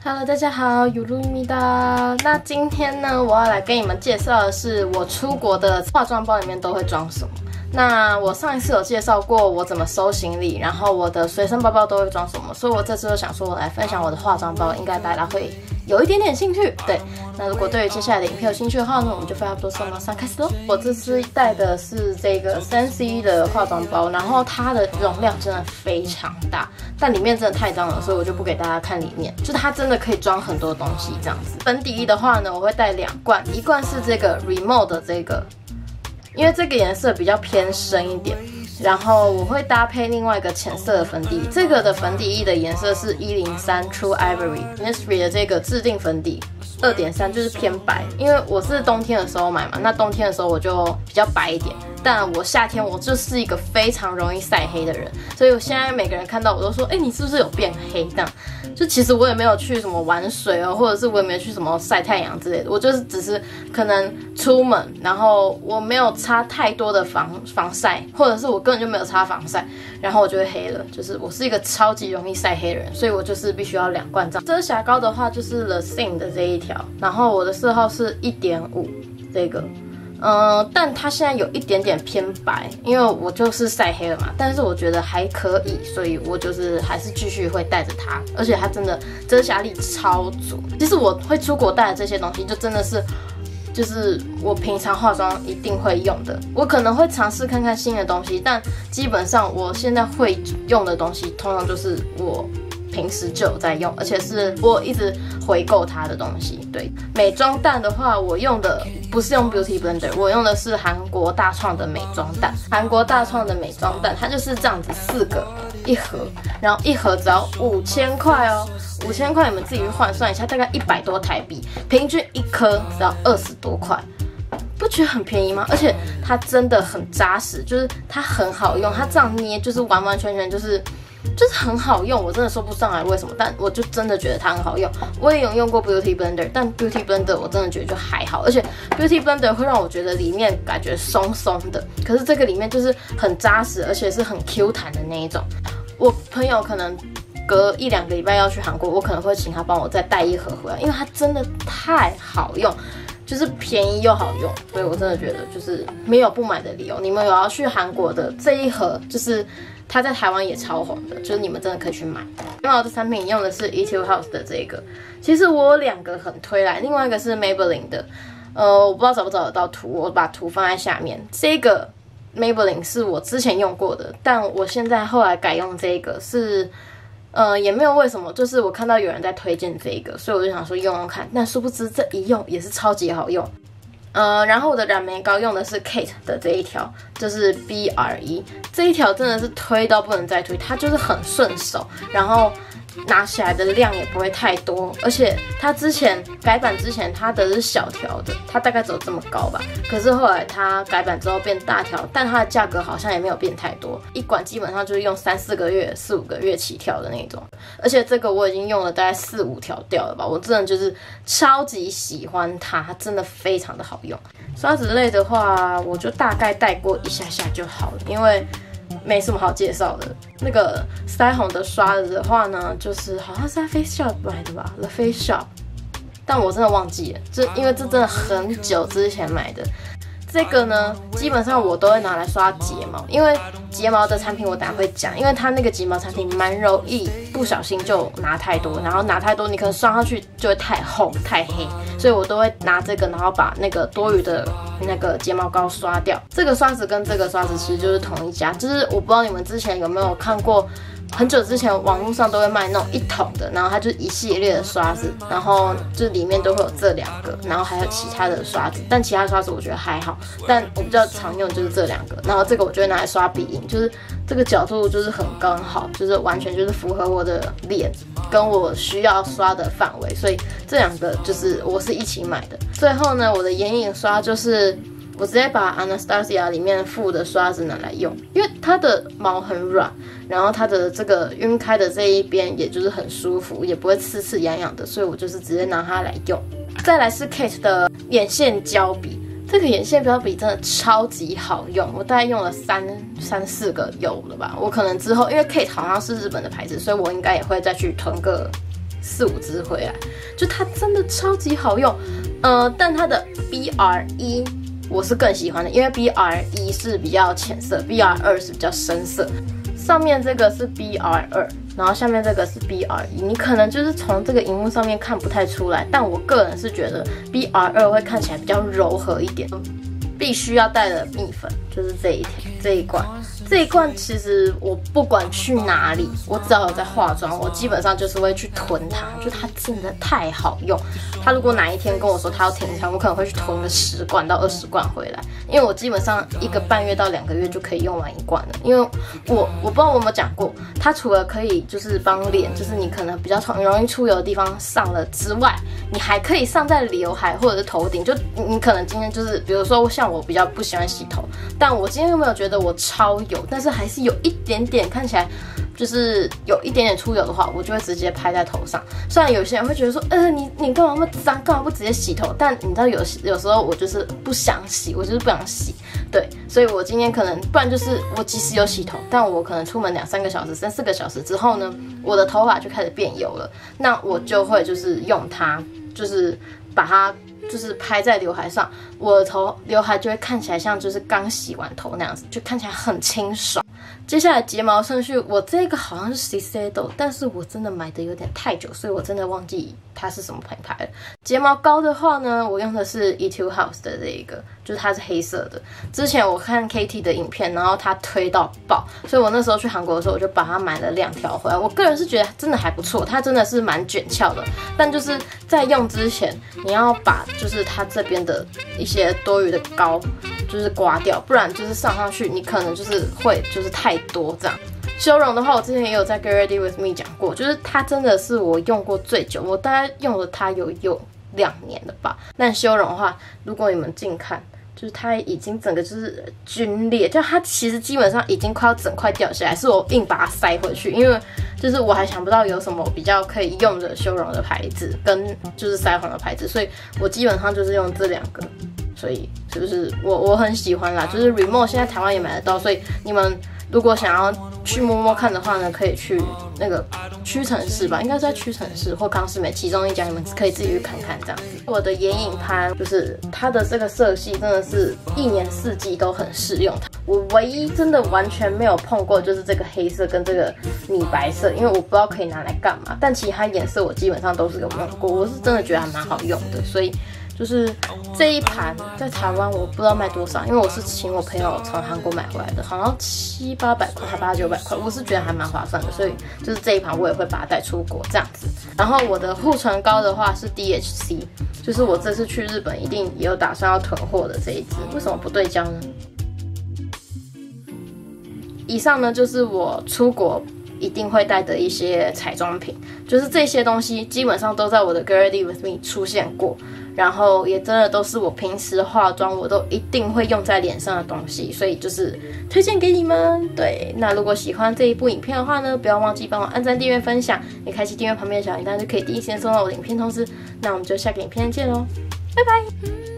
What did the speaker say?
Hello，大家好，有路咪哒。那今天呢，我要来跟你们介绍的是我出国的化妆包里面都会装什么。那我上一次有介绍过我怎么收行李，然后我的随身包包都会装什么，所以我这次就想说我来分享我的化妆包，应该大家会有一点点兴趣。对，那如果对于接下来的影片有兴趣的话呢，我们就废话不多说，马上开始喽。我这次带的是这个三 C 的化妆包，然后它的容量真的非常大，但里面真的太脏了，所以我就不给大家看里面。就它真的可以装很多东西这样子。粉底液的话呢，我会带两罐，一罐是这个 Remo 的这个。因为这个颜色比较偏深一点，然后我会搭配另外一个浅色的粉底，这个的粉底液的颜色是一零三 True Ivory n i s t r y 的这个制定粉底，二点三就是偏白，因为我是冬天的时候买嘛，那冬天的时候我就比较白一点。但我夏天我就是一个非常容易晒黑的人，所以我现在每个人看到我都说，哎，你是不是有变黑？这样，就其实我也没有去什么玩水哦，或者是我也没有去什么晒太阳之类的，我就是只是可能出门，然后我没有擦太多的防防晒，或者是我根本就没有擦防晒，然后我就会黑了。就是我是一个超级容易晒黑的人，所以我就是必须要两罐这样。遮瑕膏的话就是 The Sing 的这一条，然后我的色号是一点五，这个。嗯，但它现在有一点点偏白，因为我就是晒黑了嘛。但是我觉得还可以，所以我就是还是继续会带着它，而且它真的遮瑕力超足。其实我会出国带的这些东西，就真的是，就是我平常化妆一定会用的。我可能会尝试看看新的东西，但基本上我现在会用的东西，通常就是我。平时就有在用，而且是我一直回购它的东西。对，美妆蛋的话，我用的不是用 Beauty Blender，我用的是韩国大创的美妆蛋。韩国大创的美妆蛋，它就是这样子，四个一盒，然后一盒只要五千块哦，五千块你们自己去换算一下，大概一百多台币，平均一颗只要二十多块，不觉得很便宜吗？而且它真的很扎实，就是它很好用，它这样捏就是完完全全就是。就是很好用，我真的说不上来为什么，但我就真的觉得它很好用。我也有用过 Beauty Blender，但 Beauty Blender 我真的觉得就还好，而且 Beauty Blender 会让我觉得里面感觉松松的，可是这个里面就是很扎实，而且是很 Q 弹的那一种。我朋友可能隔一两个礼拜要去韩国，我可能会请他帮我再带一盒回来，因为它真的太好用，就是便宜又好用，所以我真的觉得就是没有不买的理由。你们有要去韩国的这一盒就是。它在台湾也超红的，就是你们真的可以去买。因为我的产品用的是 Etude House 的这个，其实我有两个很推来，另外一个是 Maybelline 的，呃，我不知道找不找得到图，我把图放在下面。这个 Maybelline 是我之前用过的，但我现在后来改用这个，是，呃，也没有为什么，就是我看到有人在推荐这个，所以我就想说用用看。但殊不知这一用也是超级好用。呃，然后我的染眉膏用的是 Kate 的这一条，就是 B R E 这一条真的是推到不能再推，它就是很顺手，然后。拿起来的量也不会太多，而且它之前改版之前它的是小条的，它大概只有这么高吧。可是后来它改版之后变大条，但它的价格好像也没有变太多，一管基本上就是用三四个月、四五个月起跳的那种。而且这个我已经用了大概四五条掉了吧，我真的就是超级喜欢它，它真的非常的好用。刷子类的话，我就大概带过一下下就好了，因为。没什么好介绍的。那个腮红的刷子的话呢，就是好像是在 Face Shop 买的吧，The Face Shop，但我真的忘记了，这因为这真的很久之前买的。这个呢，基本上我都会拿来刷睫毛，因为睫毛的产品我等下会讲，因为它那个睫毛产品蛮容易不小心就拿太多，然后拿太多你可能刷上去就会太厚太黑，所以我都会拿这个，然后把那个多余的那个睫毛膏刷掉。这个刷子跟这个刷子其实就是同一家，就是我不知道你们之前有没有看过。很久之前，网络上都会卖那种一桶的，然后它就一系列的刷子，然后就里面都会有这两个，然后还有其他的刷子，但其他刷子我觉得还好，但我比较常用就是这两个，然后这个我就会拿来刷鼻影，就是这个角度就是很刚好，就是完全就是符合我的脸跟我需要刷的范围，所以这两个就是我是一起买的。最后呢，我的眼影刷就是。我直接把 Anastasia 里面附的刷子拿来用，因为它的毛很软，然后它的这个晕开的这一边也就是很舒服，也不会刺刺痒痒的，所以我就是直接拿它来用。再来是 Kate 的眼线胶笔，这个眼线标笔真的超级好用，我大概用了三三四个有了吧。我可能之后因为 Kate 好像是日本的牌子，所以我应该也会再去囤个。四五支回来，就它真的超级好用。呃，但它的 BR 一我是更喜欢的，因为 BR 一是比较浅色，BR 二是比较深色。上面这个是 BR 二，然后下面这个是 BR 一，你可能就是从这个荧幕上面看不太出来，但我个人是觉得 BR 二会看起来比较柔和一点。必须要带的蜜粉就是这一条这一罐，这一罐其实我不管去哪里，我只要有在化妆，我基本上就是会去囤它，就它真的太好用。他如果哪一天跟我说他要停产，我可能会去囤个十罐到二十罐回来，因为我基本上一个半月到两个月就可以用完一罐了。因为我我不知道我有没有讲过，它除了可以就是帮脸，就是你可能比较容容易出油的地方上了之外，你还可以上在刘海或者是头顶，就你可能今天就是比如说像。我比较不喜欢洗头，但我今天又没有觉得我超油，但是还是有一点点看起来就是有一点点出油的话，我就会直接拍在头上。虽然有些人会觉得说，呃，你你干嘛那么脏，干嘛不直接洗头？但你知道有有时候我就是不想洗，我就是不想洗，对，所以我今天可能不然就是我即使有洗头，但我可能出门两三个小时、三四个小时之后呢，我的头发就开始变油了，那我就会就是用它，就是把它。就是拍在刘海上，我的头刘海就会看起来像就是刚洗完头那样子，就看起来很清爽。接下来睫毛顺序，我这个好像是 c c a d o 但是我真的买的有点太久，所以我真的忘记它是什么品牌了。睫毛膏的话呢，我用的是 Etude House 的这一个，就是它是黑色的。之前我看 Katie 的影片，然后它推到爆，所以我那时候去韩国的时候，我就把它买了两条回来。我个人是觉得真的还不错，它真的是蛮卷翘的。但就是在用之前，你要把就是它这边的一些多余的膏。就是刮掉，不然就是上上去，你可能就是会就是太多这样。修容的话，我之前也有在 Get Ready With Me 讲过，就是它真的是我用过最久，我大概用了它有有两年了吧。但修容的话，如果你们近看，就是它已经整个就是皲裂，就它其实基本上已经快要整块掉下来，是我硬把它塞回去，因为就是我还想不到有什么比较可以用的修容的牌子跟就是腮红的牌子，所以我基本上就是用这两个。所以是不是我我很喜欢啦？就是 Remo 现在台湾也买得到，所以你们如果想要去摸摸看的话呢，可以去那个屈臣氏吧，应该是在屈臣氏或康士美其中一家，你们可以自己去看看这样子。我的眼影盘就是它的这个色系真的是一年四季都很适用。我唯一真的完全没有碰过就是这个黑色跟这个米白色，因为我不知道可以拿来干嘛。但其他颜色我基本上都是有用过，我是真的觉得还蛮好用的，所以。就是这一盘在台湾我不知道卖多少，因为我是请我朋友从韩国买回来的，好像七八百块还八九百块，我是觉得还蛮划算的，所以就是这一盘我也会把它带出国这样子。然后我的护唇膏的话是 DHC，就是我这次去日本一定也有打算要囤货的这一支，为什么不对焦呢？以上呢就是我出国一定会带的一些彩妆品，就是这些东西基本上都在我的 Girly with Me 出现过。然后也真的都是我平时化妆我都一定会用在脸上的东西，所以就是推荐给你们。对，那如果喜欢这一部影片的话呢，不要忘记帮我按赞、订阅、分享，也开启订阅旁边的小铃铛，就可以第一时间收到我的影片通知。那我们就下个影片见喽，拜拜。